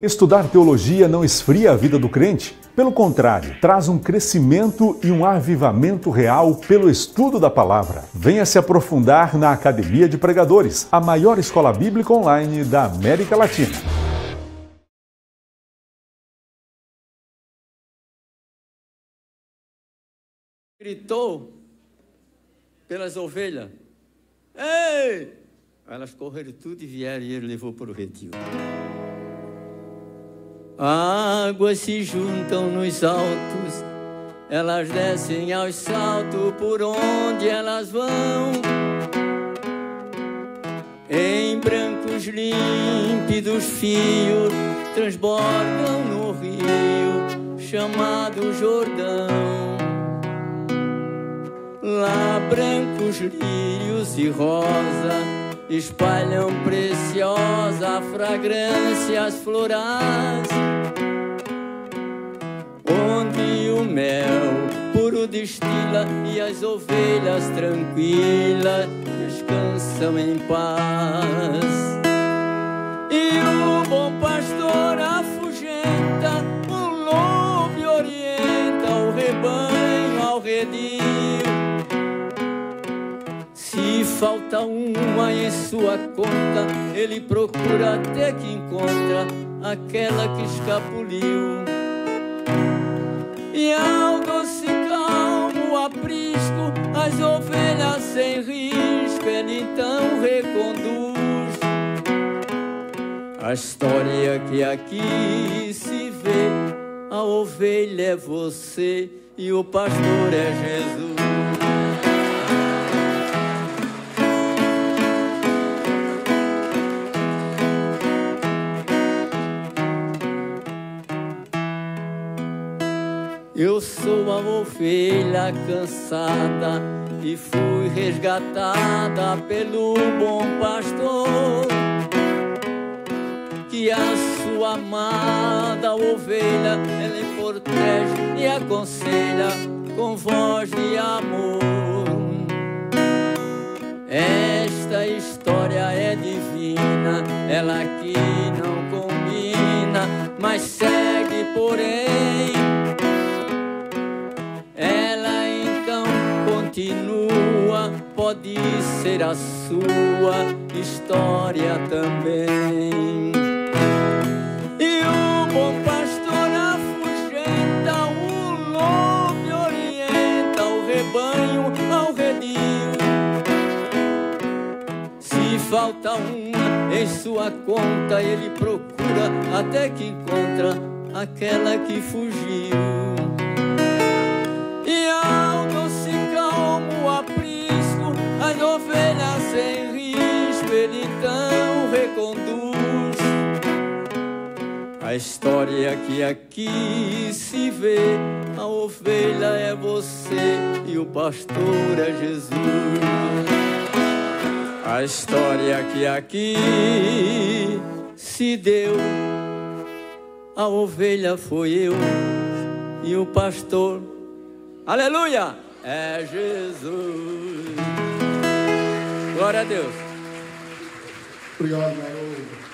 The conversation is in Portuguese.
Estudar teologia não esfria a vida do crente, pelo contrário, traz um crescimento e um avivamento real pelo estudo da palavra. Venha se aprofundar na Academia de Pregadores, a maior escola bíblica online da América Latina. Gritou pelas ovelhas: Ei! Elas correram tudo e vieram e ele levou para o retiro. Águas se juntam nos altos, elas descem aos saltos por onde elas vão. Em brancos límpidos fios transbordam no rio chamado Jordão. Lá brancos lírios e rosa espalham preciosa fragrâncias florais onde o mel puro destila e as ovelhas tranquilas descansam em paz. Falta uma em sua conta, ele procura até que encontra aquela que escapuliu. E ao doce calmo aprisco, as ovelhas sem risco, ele então reconduz. A história que aqui se vê, a ovelha é você e o pastor é Jesus. Eu sou a ovelha cansada e fui resgatada pelo bom pastor. Que a sua amada ovelha ele protege e aconselha com voz de amor. Esta história é divina, ela aqui não combina, mas segue porém pode ser a sua história também. E o bom pastor afugenta, o lobo orienta o rebanho ao redil. Se falta uma em sua conta, ele procura até que encontra aquela que fugiu. E ao ele então reconduz. A história que aqui se vê, a ovelha é você e o pastor é Jesus. A história que aqui se deu, a ovelha foi eu e o pastor Aleluia! É Jesus. Glória a Deus. Obrigado, garoto.